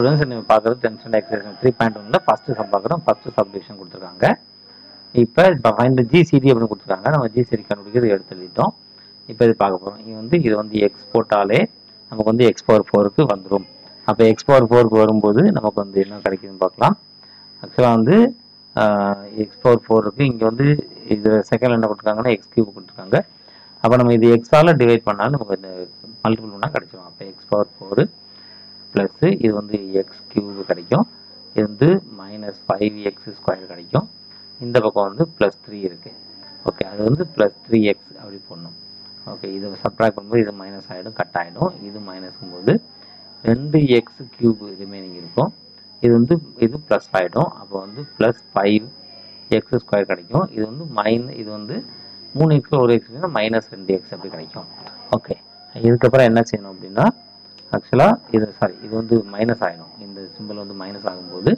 Students நீங்கள் பார்க்குறது tenth standard exercise three point ஒன்ல ஃபஸ்ட்டு சப் பார்க்குறோம் ஃபஸ்ட்டு சப்டிவிஷன் கொடுத்துருக்காங்க. இப்போ இப்போ ஃபைண்ட் ஜிசிடி அப்படின்னு கொடுத்துருக்காங்க. நம்ம ஜிசிடி கண்டுபிடிக்கிறது எடுத்து எழுதிட்டோம். இப்போ இது பார்க்க போகிறோம் இது வந்து இது வந்து எக்ஸ்போர்ட்டாலே நமக்கு வந்து எக்ஸ்போர் ஃபோருக்கு வந்துடும் அப்போ எக்ஸ்போர் ஃபோருக்கு வரும்போது நமக்கு வந்து என்ன கிடைக்குதுன்னு பார்க்கலாம். ஆக்சுவலாக வந்து எக்ஸ்போர் ஃபோருக்கு இங்கே வந்து இது செகண்ட் என்ன கொடுத்துருக்காங்கன்னா எக்ஸ் கியூப் கொடுத்துருக்காங்க. அப்போ நம்ம இது எக்ஸால் டிவைட் பண்ணாலும் நமக்கு இந்த மல்டிபிள் பண்ணால் கிடைச்சிடும் அப்போ எக்ஸ்போர் ஃபோரு ப்ளஸ்ஸு இது வந்து எக்ஸ் கியூப் கிடைக்கும். இது வந்து மைனஸ் ஃபைவ் எக்ஸ் ஸ்கொயர் கிடைக்கும். இந்த பக்கம் வந்து ப்ளஸ் த்ரீ இருக்குது ஓகே அது வந்து ப்ளஸ் த்ரீ எக்ஸ் அப்படி போடணும். ஓகே இது சப்ராக்ட் பண்ணும்போது இது மைனஸ் ஆகிடும் கட் ஆகிடும் இது மைனஸும் போது ரெண்டு எக்ஸ் கியூப் ரிமைனிங் இருக்கும். இது வந்து இது ப்ளஸ் ஆகிடும் அப்போ வந்து ப்ளஸ் ஃபைவ் எக்ஸ் ஸ்கொயர் கிடைக்கும். இது வந்து மைன் இது வந்து மூணு எக்ஸில் ஒரு எக்ஸ் மைனஸ் ரெண்டு எக்ஸ் அப்படி கிடைக்கும். ஓகே இதுக்கப்புறம் என்ன செய்யணும் அப்படின்னா ஆக்சுவலாக இது சாரி இது வந்து மைனஸ் ஆகிடும் இந்த சிம்பிள் வந்து மைனஸ் ஆகும்போது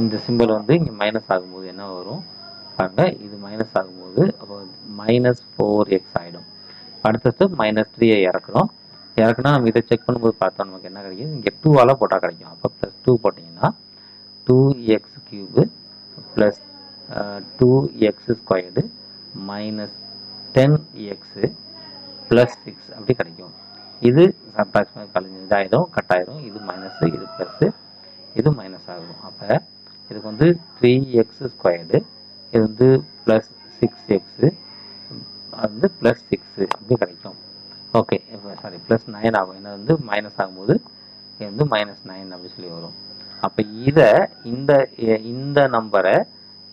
இந்த சிம்பிள் வந்து இங்கே மைனஸ் ஆகும்போது என்ன வரும்? பாருங்க இது மைனஸ் ஆகும்போது அப்போ மைனஸ் ஃபோர் எக்ஸ் ஆகிடும் அடுத்த ஸ்டெப் மைனஸ் த்ரீயை இறக்கணும் இறக்குனா நம்ம இதை செக் பண்ணும்போது பார்த்தோம் நமக்கு என்ன கிடைக்கும் இங்கே டூவால் போட்டால் கிடைக்கும். அப்போ ப்ளஸ் டூ போட்டிங்கன்னா two x cube plus two x squared minus ten x plus six அப்படி கிடைக்கும். இது சப்ராக்ஷன் கழிஞ்சு இதாயிடும் கட் ஆயிடும் இது மைனஸ் இது ப்ளஸ்ஸு இது மைனஸ் ஆகும். அப்போ இதுக்கு வந்து த்ரீ எக்ஸ் ஸ்கொயர்டு இது வந்து ப்ளஸ் சிக்ஸ் எக்ஸு அது வந்து ப்ளஸ் சிக்ஸு அப்படி கிடைக்கும். ஓகே இப்போ சாரி ப்ளஸ் நைன் ஆகும். ஏன்னா வந்து மைனஸ் ஆகும்போது இது வந்து மைனஸ் நைன் அப்படின்னு சொல்லி வரும். அப்போ இதை இந்த இந்த நம்பரை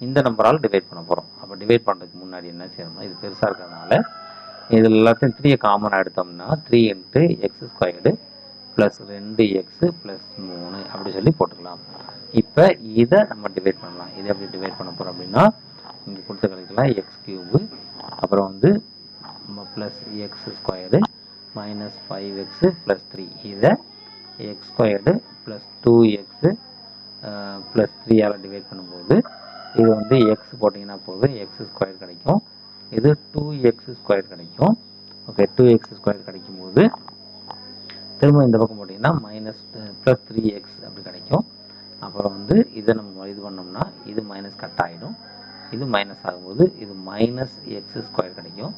இந்த நம்பரால் டிவைட் பண்ண போகிறோம் அப்போ டிவைட் பண்ணுறதுக்கு முன்னாடி என்ன செய்யணும்னா இது பெருசாக இருக்கிறதுனால இது எல்லாத்தையும் த்ரீயை காமனாக எடுத்தோம்னா three into x squared plus ரெண்டு எக்ஸு ப்ளஸ் மூணு அப்படி சொல்லி போட்டுக்கலாம். இப்போ இதை நம்ம டிவைட் பண்ணலாம். இதை எப்படி டிவைட் பண்ண போகிறோம் அப்படின்னா இங்கே கொடுத்த கிடைக்கலாம் எக்ஸ் கியூபு அப்புறம் வந்து நம்ம plus x square minus five x plus three இதை x squared plus two x plus த்ரீயால் divide பண்ணும்போது இது வந்து எக்ஸ் போட்டிங்கன்னா போதும். எக்ஸ் ஸ்கொயர் கிடைக்கும். இது டூ எக்ஸ் ஸ்கொயர் கிடைக்கும். ஓகே டூ எக்ஸ் ஸ்கொயர் கிடைக்கும் போது திரும்ப இந்த பக்கம் போட்டிங்கன்னா மைனஸ் ப்ளஸ் த்ரீ எக்ஸ் அப்படி கிடைக்கும். அப்புறம் வந்து இதை நம்ம இது பண்ணோம்னா இது மைனஸ் கட் ஆகிடும் இது மைனஸ் ஆகும்போது இது மைனஸ் எக்ஸ் ஸ்கொயர் கிடைக்கும்.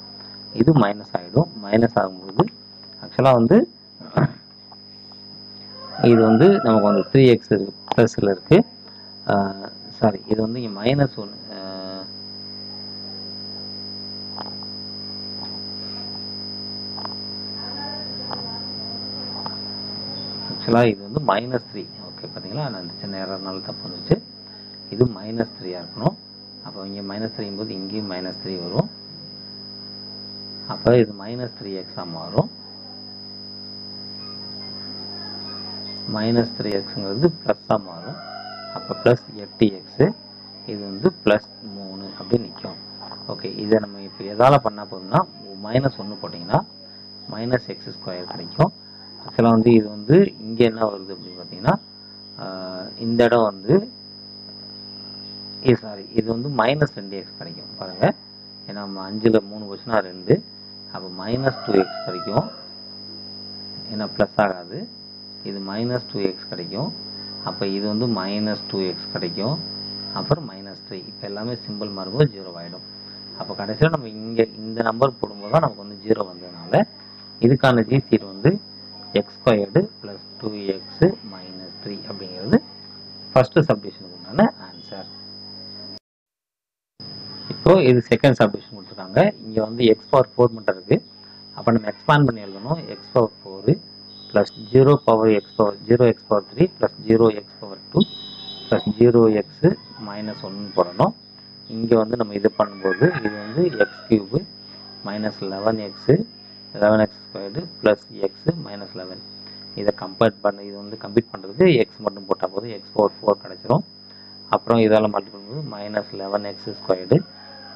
இது மைனஸ் ஆகிடும் மைனஸ் ஆகும்போது ஆக்சுவலாக வந்து இது வந்து நமக்கு வந்து த்ரீ எக்ஸ் இருக்குது ப்ளஸில் இருக்குது சாரி இது வந்து இங்கே மைனஸ் ஒன்று ஆக்சுவலாக இது வந்து மைனஸ் த்ரீ ஓகே பார்த்தீங்களா நான் இந்த சின்ன ஏறனால தப்பு வந்துச்சு இது மைனஸ் த்ரீயாக இருக்கணும். அப்போ இங்கே மைனஸ் த்ரீ போது இங்கேயும் மைனஸ் த்ரீ வரும். அப்போ இது மைனஸ் த்ரீ எக்ஸாக மாறும். மைனஸ் த்ரீ எக்ஸுங்கிறது ப்ளஸ்ஸாக மாறும். அப்போ ப்ளஸ் எட்டு எக்ஸு இது வந்து ப்ளஸ் மூணு அப்படி நிற்கும் ஓகே இதை நம்ம இப்போ எதால் பண்ணால் போதும்னா மைனஸ் ஒன்று போட்டிங்கன்னா மைனஸ் எக்ஸ் ஸ்கொயர் கிடைக்கும். ஆக்சுவலாக வந்து இது வந்து இங்கே என்ன வருது அப்படின்னு பார்த்தீங்கன்னா ஆஹ் இந்த இடம் வந்து இது சாரி இது வந்து மைனஸ் ரெண்டு எக்ஸ் கிடைக்கும். பாருங்கள் ஏன்னா நம்ம அஞ்சில் மூணு போச்சுன்னா ரெண்டு. அப்போ மைனஸ் டூ எக்ஸ் கிடைக்கும். ஏன்னா ப்ளஸ் ஆகாது. இது மைனஸ் டூ எக்ஸ் கிடைக்கும். அப்போ இது வந்து மைனஸ் டூ எக்ஸ் கிடைக்கும். அப்புறம் மைனஸ் த்ரீ இப்போ எல்லாமே சிம்பிள் மாறும்போது ஜீரோ ஆகிடும் அப்போ கடைசியில் நம்ம இங்கே இந்த நம்பர் போடும்போது தான் நமக்கு வந்து ஜீரோ வந்ததுனால இதுக்கான ஜிசிட் வந்து x squared plus two x minus three அப்படிங்கிறது ஃபஸ்ட்டு சப்டிஷனுக்கு உண்டான ஆன்சர் இப்போ இது செகண்ட் சப்டிஷன் கொடுத்துருக்காங்க. இங்கே வந்து எக்ஸ் பவர் ஃபோர் மட்டும் இருக்குது அப்போ நம்ம எக்ஸ்பேண்ட் பண்ணி எழுதணும். X power four plus zero power x power zero x power three plus zero x power two plus zero x minus ஒன்று போடணும். இங்கே வந்து நம்ம இது பண்ணும்போது இது வந்து x cube minus eleven x eleven x squared plus x minus eleven இதை கம்பேர் பண்ண இது வந்து கம்ப்ளீட் பண்ணுறதுக்கு எக்ஸ் மட்டும் போட்டால் போதும். எக்ஸ் பவர் ஃபோர் கிடச்சிரும். அப்புறம் இதால் மல்டி பண்ணும்போது மைனஸ் லெவன் எக்ஸ் ஸ்கொயர்டு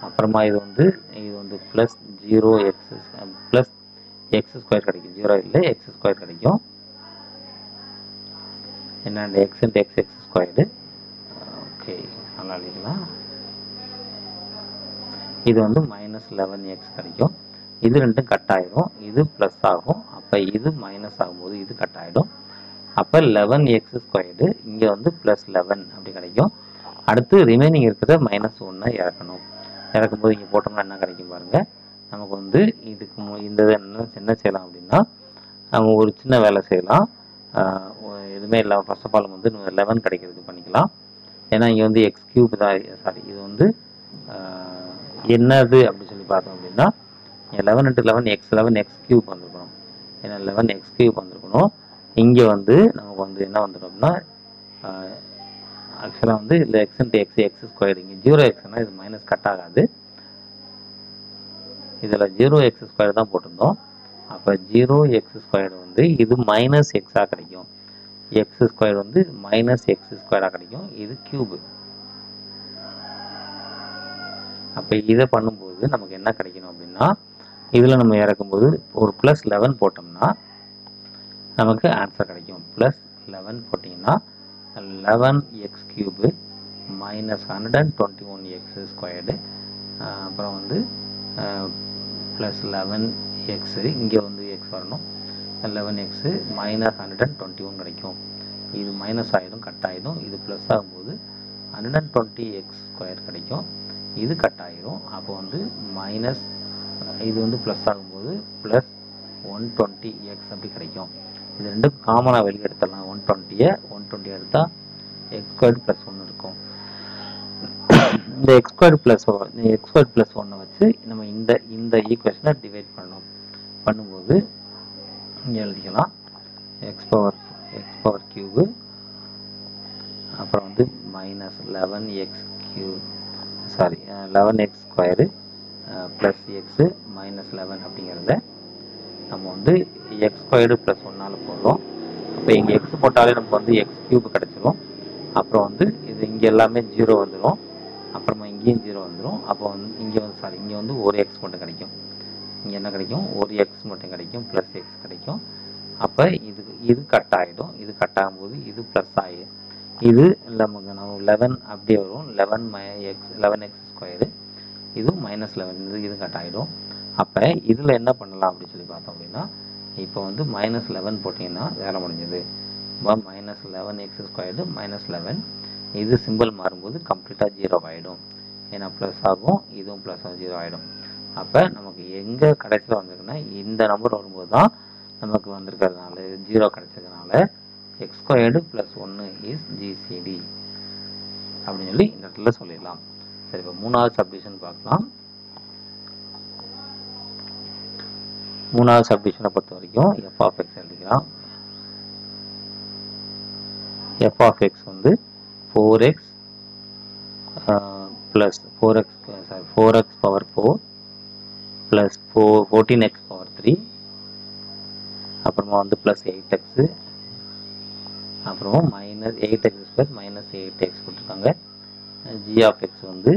அப்புறமா இது வந்து இது வந்து plus zero x plus x square கிடைக்கும். ஜீரோ இல்லை எக்ஸ் ஸ்கொயர் கிடைக்கும். என்ன x into x x squared okay நல்லா எழுதிக்கலாம் இது வந்து மைனஸ் லெவன் எக்ஸ் கிடைக்கும். இது ரெண்டும் கட் ஆகிடும் இது ப்ளஸ் ஆகும். அப்போ இது மைனஸ் ஆகும்போது இது கட் ஆகிடும் அப்போ லெவன் எக்ஸ் ஸ்கொயர்டு இங்கே வந்து ப்ளஸ் லெவன் அப்படி கிடைக்கும். அடுத்து ரிமைனிங் இருக்கிறத மைனஸ் ஒன்று இறக்கணும். இறக்கும்போது இங்கே போட்டோம்னா என்ன கிடைக்கும் பாருங்கள் நமக்கு வந்து இதுக்கு இந்த இது என்ன என்ன செய்யலாம் அப்படின்னா நம்ம ஒரு சின்ன வேலை செய்யலாம். எதுவுமே இல்லை ஃபர்ஸ்ட் ஆஃப் ஆல் வந்து லெவன் கிடைக்கிறதுக்கு பண்ணிக்கலாம். ஏன்னா இங்கே வந்து எக்ஸ் கியூப் தான் சாரி இது வந்து என்னது அப்படின்னு சொல்லி பார்த்தோம் அப்படின்னா eleven into eleven x eleven x cube வந்திருக்கணும். ஏன்னா லெவன் எக்ஸ் கியூப் வந்திருக்கணும். இங்கே வந்து நமக்கு வந்து என்ன வந்துடும் அப்படின்னா ஆக்சுவலாக வந்து இல்லை x into x x square இங்கே ஜீரோ எக்ஸ்னால் இது மைனஸ் கட் ஆகாது. இதில் ஜீரோ எக்ஸ் ஸ்கொயர் தான் போட்டிருந்தோம். அப்போ ஜீரோ எக்ஸ் ஸ்கொயர் வந்து இது மைனஸ் எக்ஸாக கிடைக்கும். எக்ஸ் ஸ்கொயர் வந்து மைனஸ் எக்ஸ் ஸ்கொயராக கிடைக்கும். இது கியூபு அப்போ இதை பண்ணும்போது நமக்கு என்ன கிடைக்கணும் அப்படின்னா இதில் நம்ம இறக்கும்போது ஒரு ப்ளஸ் லெவன் போட்டோம்னா நமக்கு ஆன்சர் கிடைக்கும். ப்ளஸ் லெவன் போட்டிங்கன்னா eleven x cube minus hundred and twenty one x squared அப்புறம் வந்து ப்ளஸ் லெவன் எக்ஸு இங்கே வந்து எக்ஸ் வரணும். Eleven x minus hundred and twenty one கிடைக்கும். இது மைனஸ் ஆகிடும் கட் ஆகிடும் இது ப்ளஸ் ஆகும்போது hundred and twenty x square கிடைக்கும். இது கட் ஆகிரும் அப்போ வந்து மைனஸ் இது வந்து ப்ளஸ் ஆகும்போது ப்ளஸ் ஒன் டுவெண்ட்டி எக்ஸ் அப்படி கிடைக்கும். இது ரெண்டும் காமனாக வெளியே எடுத்துடலாம். ஒன் டுவெண்ட்டியை ஒன் டுவெண்ட்டி எடுத்தால் எக்ஸ் ஸ்கொயர் ப்ளஸ் ஒன்று இருக்கும். இந்த எக்ஸ் ஸ்கொயர் ப்ளஸ் இந்த எக்ஸ் ப்ளஸ் ஒன்னை வச்சு நம்ம இந்த இந்த ஈக்குவேஷனை டிவைட் பண்ணோம் பண்ணும்போது இங்கே எழுதிக்கலாம். X power x power cube அப்புறம் வந்து minus eleven x cue sorry eleven x square plus x minus eleven அப்படிங்கிறத நம்ம வந்து எக்ஸ் ஸ்கொயர்டு ப்ளஸ் ஒன்னால் போடுறோம். அப்போ இங்கே எக்ஸ் போட்டாலே நமக்கு வந்து எக்ஸ் கியூப் கிடச்சிரும். அப்புறம் வந்து இது இங்கே எல்லாமே ஜீரோ வந்துடும் அப்புறமா இங்கேயும் ஜீரோ வந்துடும் அப்போ வந்து இங்கே வந்து சாரி இங்கே வந்து ஒரு எக்ஸ் மட்டும் கிடைக்கும். இங்கே என்ன கிடைக்கும்? ஒரு எக்ஸ் மட்டும் கிடைக்கும் ப்ளஸ் எக்ஸ் கிடைக்கும். அப்போ இது இது கட் ஆகிடும் இது கட் ஆகும்போது இது ப்ளஸ் ஆகிடும் இது நமக்கு நம்ம லெவன் அப்படியே வரும். Eleven my x eleven x square இதுவும் மைனஸ் லெவன் இது இது கட் ஆகிடும் அப்போ இதில் என்ன பண்ணலாம் அப்படின்னு சொல்லி பார்த்தோம் அப்படின்னா இப்போ வந்து மைனஸ் லெவன் போட்டிங்கன்னா வேலை முடிஞ்சது. Minus eleven x squared minus eleven இது சிம்பிள் மாறும்போது கம்ப்ளீட்டாக ஜீரோ ஆகிடும் ஏன்னா ப்ளஸ் ஆகும் இதுவும் ப்ளஸ் ஜீரோ ஆகிடும் அப்போ நமக்கு எங்கே கடைசியில் வந்திருக்குன்னா இந்த நம்பர் வரும்போது தான் நமக்கு வந்திருக்கிறதுனால ஜீரோ கிடைச்சதுனால எக்ஸ் ஸ்கொயர்டு ப்ளஸ் ஒன்று இஸ் ஜிசிடி அப்படின்னு சொல்லி இந்த இடத்துல சொல்லிடலாம். சரி இப்போ மூணாவது சப்டிஷன் பார்க்கலாம். மூணாவது சப்டிஷனை பொறுத்த வரைக்கும் எஃப் ஆஃப் எக்ஸ் எழுதிக்கலாம். எஃப் ஆஃப் எக்ஸ் வந்து four x plus four x sorry four x power four plus four fourteen x power three அப்புறமா வந்து ப்ளஸ் எயிட் எக்ஸு அப்புறமா minus eight x square minus eight x கொடுத்துருக்காங்க. G of வந்து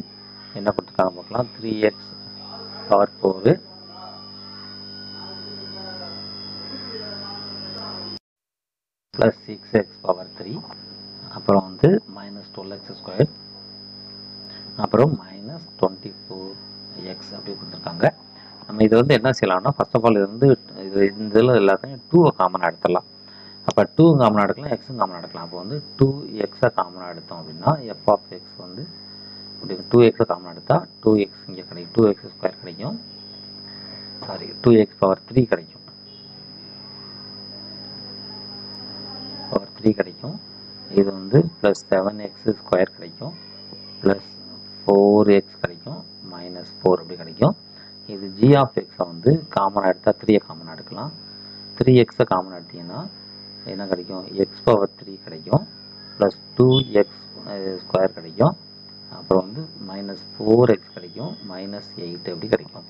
என்ன கொடுத்துருக்காங்க பார்க்கலாம்? Three x power plus plus six x power three அப்புறம் வந்து மைனஸ் டுவெல் எக்ஸ் ஸ்கொயர் அப்புறம் மைனஸ் டுவெண்ட்டி ஃபோர் எக்ஸ் அப்படி கொடுத்துருக்காங்க. நம்ம இது வந்து என்ன செய்யலாம்னா ஃபர்ஸ்ட் ஆஃப் ஆல் இது வந்து இது இந்த இதில் எல்லாத்தையும் டூவை காமனாக எடுத்துடலாம். அப்போ டூ காமனாக எடுக்கலாம் எக்ஸும் காமனாக எடுக்கலாம். அப்போ வந்து டூ எக்ஸை காமனாக எடுத்தோம் அப்படின்னா எஃப் ஆஃப் எக்ஸ் வந்து இப்படி டூ எக்ஸை காமனாக எடுத்தால் டூ எக்ஸ் இங்கே கிடைக்கும். டூ எக்ஸ் ஸ்கொயர் கிடைக்கும். Sorry two x power three கிடைக்கும். பவர் த்ரீ கிடைக்கும். இது வந்து ப்ளஸ் செவன் எக்ஸ் ஸ்கொயர் கிடைக்கும். ப்ளஸ் ஃபோர் எக்ஸ் கிடைக்கும். மைனஸ் ஃபோர் அப்படி கிடைக்கும். இது ஜி ஆஃப் எக்ஸை வந்து காமனாக எடுத்தால் த்ரீயை காமனாக எடுக்கலாம். த்ரீ எக்ஸை காமனாக எடுத்தீங்கன்னா என்ன கிடைக்கும்? எக்ஸ் பவர் த்ரீ கிடைக்கும். ப்ளஸ் டூ எக்ஸ் ஸ்கொயர் கிடைக்கும். அப்புறம் வந்து மைனஸ் ஃபோர் எக்ஸ் கிடைக்கும். மைனஸ் எயிட் அப்படி கிடைக்கும்.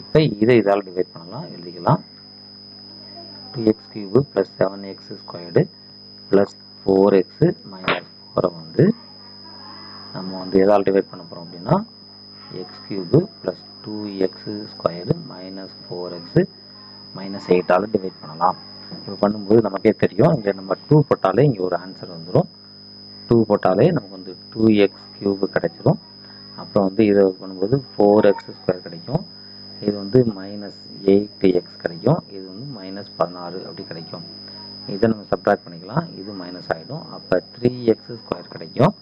இப்போ இதை இதால் டிவைட் பண்ணலாம். எழுதிக்கலாம். Two x cube plus seven x squared plus four x minus ஃபோரை வந்து நம்ம வந்து எதால் டிவைட் பண்ண போகிறோம் அப்படின்னா x cube plus two x square minus four x minus எயிட்டால் divide பண்ணலாம். இப்போ பண்ணும்போது நமக்கே தெரியும் இங்கே நம்ம டூ போட்டாலே இங்கே ஒரு ஆன்சர் வந்துடும் டூ போட்டாலே நமக்கு வந்து டூ எக்ஸ் கியூபு கிடைச்சிரும். அப்புறம் வந்து இதை பண்ணும்போது ஃபோர் எக்ஸ் ஸ்கொயர் கிடைக்கும். இது வந்து மைனஸ் எயிட் எக்ஸ் கிடைக்கும். இது வந்து மைனஸ் பதினாறு அப்படி கிடைக்கும். இதை நம்ம சப்ராக்ட் பண்ணிக்கலாம். இது மைனஸ் ஆகிடும் அப்போ த்ரீ எக்ஸ் ஸ்கொயர் கிடைக்கும்.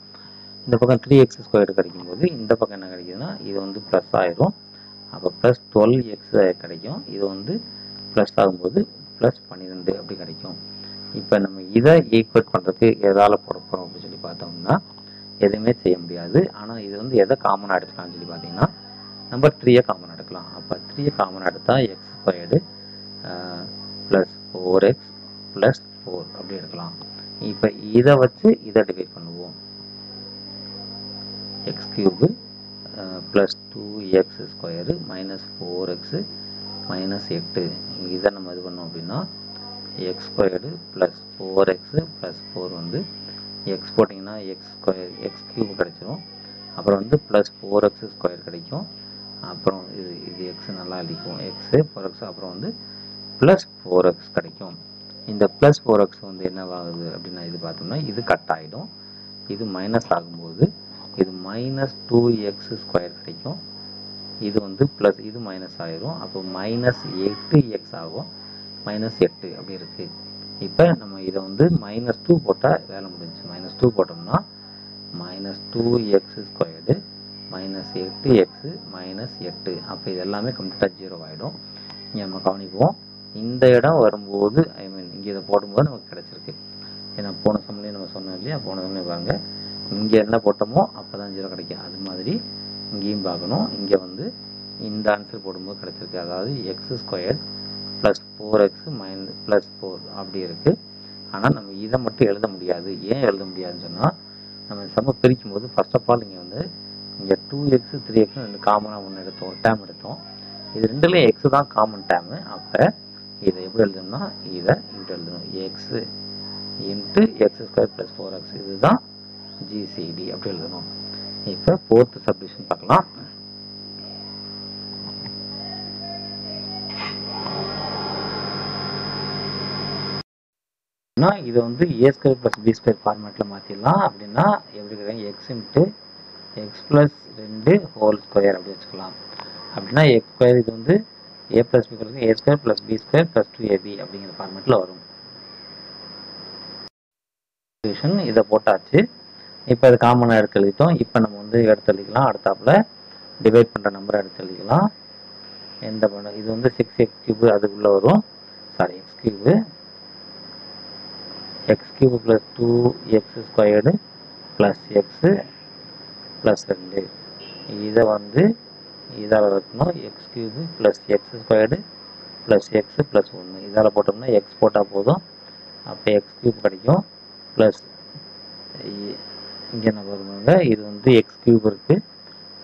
இந்த பக்கம் த்ரீ எக்ஸ் ஸ்கொயர் கிடைக்கும்போது இந்த பக்கம் என்ன கிடைக்குதுன்னா இது வந்து ப்ளஸ் ஆயிரும். அப்போ ப்ளஸ் டுவெல் எக்ஸ் கிடைக்கும். இது வந்து ப்ளஸ் ஆகும்போது ப்ளஸ் பன்னிரெண்டு அப்படி கிடைக்கும். இப்போ நம்ம இதை ஈக்குவேட் பண்ணுறதுக்கு எதால் போட போகிறோம் அப்படின்னு சொல்லி பார்த்தோம்னா எதுவுமே செய்ய முடியாது. ஆனால் இது வந்து எதை காமனாக எடுத்துக்கலாம்னு சொல்லி பார்த்தீங்கன்னா நம்பர் த்ரீயை காமன் எடுக்கலாம். அப்போ த்ரீயை காமன் எடுத்தால் x squared plus four x plus four அப்படி எடுக்கலாம். இப்போ இதை வச்சு இதை டிவைட் பண்ணுவோம். X cube plus two x square minus four x minus எட்டு இதை நம்ம இது பண்ணோம் அப்படின்னா x squared plus four x plus four வந்து எக்ஸ் போட்டிங்கன்னா எக்ஸ் ஸ்கொயர் எக்ஸ் கியூப் கிடச்சிரும். அப்புறம் வந்து ப்ளஸ் ஃபோர் எக்ஸ் ஸ்கொயர் கிடைக்கும். அப்புறம் இது இது எக்ஸ் நல்லா அடிக்கும். எக்ஸு ஃபோர் எக்ஸ் அப்புறம் வந்து ப்ளஸ் ஃபோர் எக்ஸ் கிடைக்கும். இந்த ப்ளஸ் ஃபோர் எக்ஸ் வந்து என்னவாகுது அப்படின்னா இது பார்த்தோம்னா இது கட் ஆகிடும் இது மைனஸ் ஆகும்போது இது மைனஸ் டூ எக்ஸ் ஸ்கொயர் கிடைக்கும். இது வந்து ப்ளஸ் இது மைனஸ் ஆயிரும். அப்போ மைனஸ் எட்டு எக்ஸ் ஆகும். மைனஸ் எட்டு அப்படி இருக்குது இப்போ நம்ம இதை வந்து மைனஸ் டூ போட்டால் வேலை முடிஞ்சு மைனஸ் டூ போட்டோம்னா minus two x squared minus எட்டு எக்ஸு மைனஸ் எட்டு. அப்போ இது எல்லாமே கம்ப்ளீட்டாக ஜீரோ ஆகிடும் இங்கே நம்ம கவனிப்போம். இந்த இடம் வரும்போது ஐ மீன் இங்கே இதை போடும்போது நமக்கு கிடச்சிருக்கு. ஏன்னா போன சமயம் நம்ம சொன்னோம் இல்லையா? போன சமயம் பாருங்க. இங்கே என்ன போட்டோமோ அப்போ தான் ஜீரோ கிடைக்கும். அது மாதிரி இங்கேயும் பார்க்கணும். இங்கே வந்து இந்த ஆன்சர் போடும்போது கிடச்சிருக்கு. அதாவது x square plus four x minus plus four அப்படி இருக்குது ஆனால் நம்ம இதை மட்டும் எழுத முடியாது. ஏன் எழுத முடியாதுன்னு சொன்னால் நம்ம சம பிரிக்கும் போது ஃபர்ஸ்ட் ஆஃப் ஆல் இங்கே வந்து இங்கே டூ எக்ஸ் த்ரீ எக்ஸ் ரெண்டு காமனாக ஒன்று எடுத்தோம். டேம் எடுத்தோம். இது ரெண்டுலேயும் எக்ஸ் தான் காமன் டேமு அப்போ இதை எப்படி எழுதணும்னா இதை இன்ட்டு எழுதணும். X into X square plus four X இதுதான் ஜிசிடி அப்படி எழுதணும். இப்போ ஃபோர்த்து சப்டிஷன் பார்க்கலாம். இதை வந்து A square plus B square ஃபார்மேட்டில் மாற்றிடலாம் அப்படின்னா எப்படி கிடைக்கும் எக்ஸ் இன்ட்டு எக்ஸ் ப்ளஸ் ரெண்டு ஹோல் ஸ்கொயர் அப்படி வச்சுக்கலாம். அப்படின்னா எக்ஸ் ஸ்கொயர் இது வந்து A plus B plus A square plus B square plus two AB அப்படிங்கிற ஃபார்மேட்டில் வரும். இதை போட்டாச்சு. இப்போ அது காமனாக எடுத்து எழுதிட்டோம் இப்போ நம்ம வந்து எடுத்து எழுதிக்கலாம் அடுத்தாப்புல டிவைட் பண்ணுற நம்பரை எடுத்து எழுதிக்கலாம் எந்த பண்ண இது வந்து சிக்ஸ் எக்ஸ் கியூபு அதுக்குள்ளே வரும். Sorry X cube X cube plus two X squared plus X plus ரெண்டு. இதை வந்து இதால் வைக்கணும் X cube plus X squared plus X plus ஒன்று இதால் போட்டோம்னா எக்ஸ் போட்டால் போதும். அப்போ எக்ஸ் கியூப் கிடைக்கும். ப்ளஸ் இங்கே நம்ம பாருங்க. இது வந்து எக்ஸ் கியூப் இருக்குது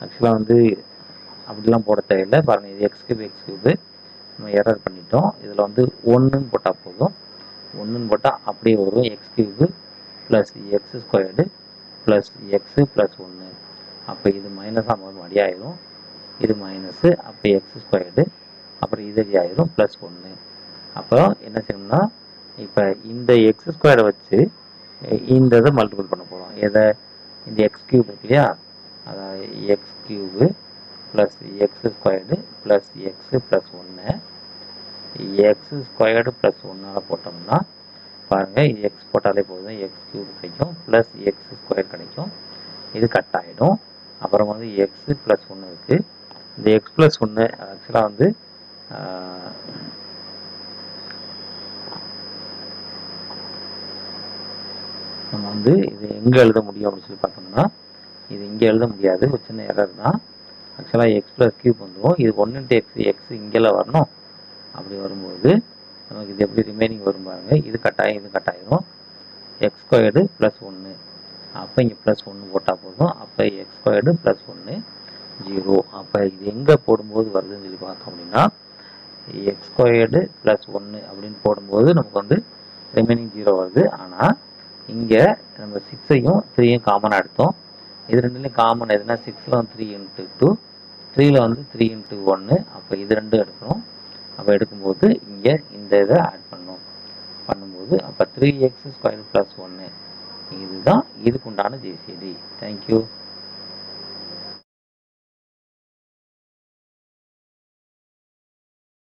ஆக்சுவலாக வந்து அப்படிலாம் போட தேவையில்லை. பாருங்கள் இது எக்ஸ் கியூப் எக்ஸ் கியூபு நம்ம எரர் பண்ணிட்டோம். இதில் வந்து ஒன்றுன்னு போட்டால் போதும். ஒன்றுன்னு போட்டால் அப்படியே வரும். X cube plus X squared plus X plus ஒன்று அப்போ இது மைனஸாக மறுபடியும் ஆயிரும். இது மைனஸு அப்போ எக்ஸ் ஸ்கொயர்டு அப்புறம் இது ஆயிரும்? ப்ளஸ் ஒன்று அப்புறம் என்ன செய்யணும்னா இப்போ இந்த எக்ஸ் ஸ்கொயரை வச்சு இந்த இதை மல்டிபிள் பண்ண போகிறோம் எதை? இந்த எக்ஸ் கியூப் இருக்கு இல்லையா? அதாவது X cube plus X squared plus X plus ஒன்று எக்ஸ் ஸ்கொயர்டு ப்ளஸ் ஒன்றால் போட்டோம்னா பாருங்கள் இது எக்ஸ் போட்டாலே போதும். எக்ஸ் கியூப் கிடைக்கும் ப்ளஸ் எக்ஸ் ஸ்கொயர் கிடைக்கும். இது கட் ஆகிடும் அப்புறம் வந்து எக்ஸு ப்ளஸ் ஒன்று இருக்குது இந்த எக்ஸ் ப்ளஸ் ஒன்று ஆக்சுவலாக வந்து நம்ம வந்து இது எங்கே எழுத முடியும் அப்படின்னு சொல்லி பார்த்தோம்னா இது இங்கே எழுத முடியாது ஒரு சின்ன எரர் தான். ஆக்சுவலாக எக்ஸ் ப்ளஸ் கியூப் வந்துடும் இது ஒன்று இன்ட்டு எக்ஸ் எக்ஸ் இங்கெல்லாம் வரணும். அப்படி வரும்போது நமக்கு இது எப்படி ரிமைனிங் வரும் பாருங்க. இது கட்டாயம் இது கட்டாயிரும் எக்ஸ் ஸ்கொயர்டு ப்ளஸ் ஒன்று அப்போ இங்கே ப்ளஸ் ஒன்று போட்டால் போதும். அப்போ எக்ஸ் ஸ்கொயர்டு ப்ளஸ் ஒன்று ஜீரோ. அப்போ இது எங்கே போடும்போது வருதுன்னு சொல்லி பார்த்தோம் அப்படின்னா எக்ஸ் ஸ்கொயர்டு ப்ளஸ் ஒன்று அப்படின்னு போடும்போது நமக்கு வந்து ரிமைனிங் ஜீரோ வருது. ஆனால் இங்கே நம்ம சிக்ஸையும் த்ரீயும் காமனாக எடுத்தோம். இது ரெண்டுலேயும் காமன் எதுனா சிக்ஸில் வந்து த்ரீ இன்ட்டு டூ த்ரீயில் வந்து த்ரீ இன்ட்டு ஒன்று அப்போ இது ரெண்டும் எடுக்கணும் அப்போ எடுக்கும்போது இங்கே இந்த இதை ஆட் பண்ணும். பண்ணும்போது அப்போ த்ரீ எக்ஸ் ஸ்கொயர் ப்ளஸ் ஒன்று இதுதான் இதுக்கு உண்டான தேங்க்யூ